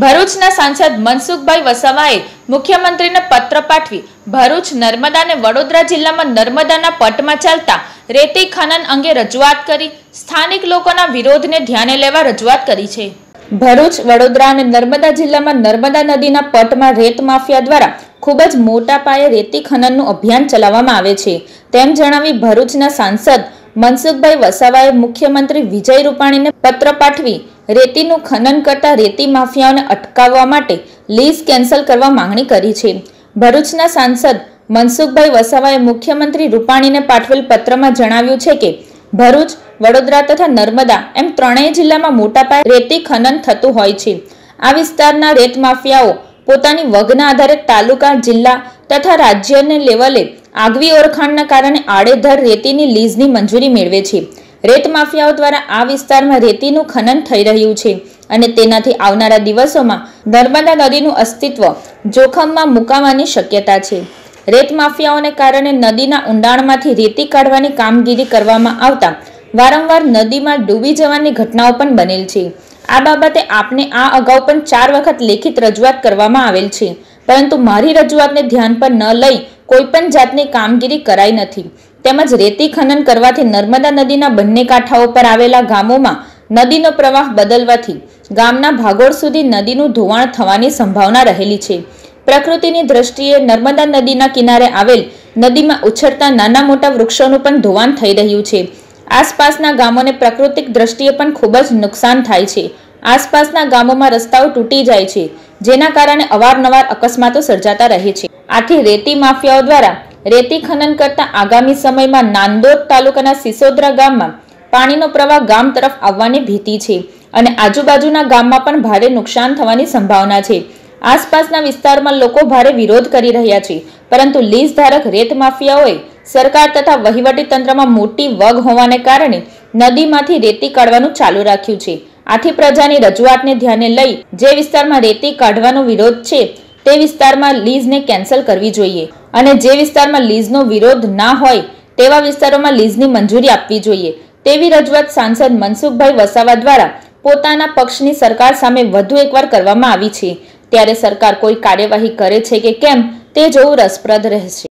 ભરૂચના સાંસદ મનસુખભાઈ વસાવાએ મુખ્યમંત્રીને પત્ર પાઠવી ભરૂચ, નર્મદા અને વડોદરા જિલ્લામાં નર્મદાના પટમાં ચાલતા રેતી ખનન અંગે રજૂઆત કરી સ્થાનિક લોકોના વિરોધને ધ્યાને લેવા રજૂઆત કરી છે. ભરૂચ, વડોદરા અને નર્મદા જિલ્લામાં નર્મદા નદીના પટમાં રેત માફિયા દ્વારા ખૂબ જ મોટા પાયે રેતી ખનનનું અભિયાન ચલાવવામાં આવે છે. તેમ જણાવી ભરૂચના સાંસદ મનસુખભાઈ વસાવાએ મુખ્યમંત્રી વિજય રૂપાણીને પત્ર પાઠવી રેતીનું ખનન કરતા રેતી માફિયાઓને અટકાવવા માટે લીઝ કેન્સલ કરવા માંગણી કરી છે. ભરૂચના સાંસદ મનસુખભાઈ વસાવાએ મુખ્યમંત્રી રૂપાણીને પાઠવેલ પત્રમાં જણાવ્યું છે કે, ભરૂચ, વડોદરા તથા નર્મદા એમ ત્રણેય જિલ્લામાં મોટા પાયે રેતી ખનન થતું હોય છે. આ વિસ્તારના રેત માફિયાઓ પોતાની વગના આધારે તાલુકા, જિલ્લા તથા રાજ્યને લેવલે આગવી ઓળખાણના કારણે આડેધડ રેતીની લીઝની મંજૂરી મેળવે છે. રેત માફિયાઓ દ્વારા આ વિસ્તારમાં રેતીનું ખનન થઈ રહ્યું છે અને તેનાથી આવનારા દિવસોમાં નર્મદા નદીનું અસ્તિત્વ જોખમમાં મુકાવાની શક્યતા છે. રેત માફિયાઓને કારણે નદીના ઊંડાણમાંથી રેતી કાઢવાની કામગીરી કરવામાં આવતા વારંવાર નદીમાં ડૂબી જવાની ઘટનાઓ પણ બનેલ છે. આ બાબતે આપને આ અગાઉ પણ ચાર વખત લેખિત રજૂઆત કરવામાં આવેલ છે, પરંતુ મારી રજૂઆતને ધ્યાન પર ન લઈ કોઈપણ જાતની કામગીરી કરાઈ નથી. તેમજ રેતી ખનન કરવાથી નર્મદા નદીના બંને કાંઠાઓ પર આવેલા ગામોમાં નદીનો પ્રવાહ બદલવાથી ગામના ભાગોળ સુધી નદીનું ધોવાણ થવાની સંભાવના રહેલી છે. પ્રકૃતિની દ્રષ્ટિએ નર્મદા નદીના કિનારે આવેલ નદીમાં ઉછળતા નાના મોટા વૃક્ષોનું પણ ધોવાણ થઈ રહ્યું છે. આસપાસના ગામોને પ્રાકૃતિક દ્રષ્ટિએ પણ ખૂબ જ નુકસાન થાય છે. આસપાસના ગામોમાં રસ્તાઓ તૂટી જાય છે, જેના કારણે અવારનવાર અકસ્માતો સર્જાતા રહે છે. આથી રેતી માફિયાઓ દ્વારા રેતી ખનન કરતા આગામી સમયમાં નાંદોદ તાલુકાના સિસોદરા ગામમાં પાણીનો પ્રવાહ ગામ તરફ આવવાની ભીતિ છે અને આજુબાજુના ગામમાં પણ ભારે નુકસાન થવાની સંભાવના છે. આસપાસના વિસ્તારમાં લોકો ભારે વિરોધ કરી રહ્યા છે, પરંતુ લીઝ ધારક રેત માફિયાઓએ સરકાર તથા વહીવટી તંત્રમાં મોટી વગ હોવાને કારણે નદીમાંથી રેતી કાઢવાનું ચાલુ રાખ્યું છે. આથી પ્રજાની રજૂઆતને ધ્યાને લઈ જે વિસ્તારમાં રેતી કાઢવાનો વિરોધ છે તે વિસ્તારમાં લીઝને કેન્સલ કરવી જોઈએ અને જે વિસ્તારમાં લીઝનો વિરોધ ના હોય તેવા વિસ્તારોમાં લીઝની મંજૂરી આપવી જોઈએ. તેવી રજૂઆત સાંસદ મનસુખભાઈ વસાવા દ્વારા પોતાના પક્ષની સરકાર સામે વધુ એકવાર કરવામાં આવી છે. ત્યારે સરકાર કોઈ કાર્યવાહી કરે છે કે કેમ તે જોવું રસપ્રદ રહેશે.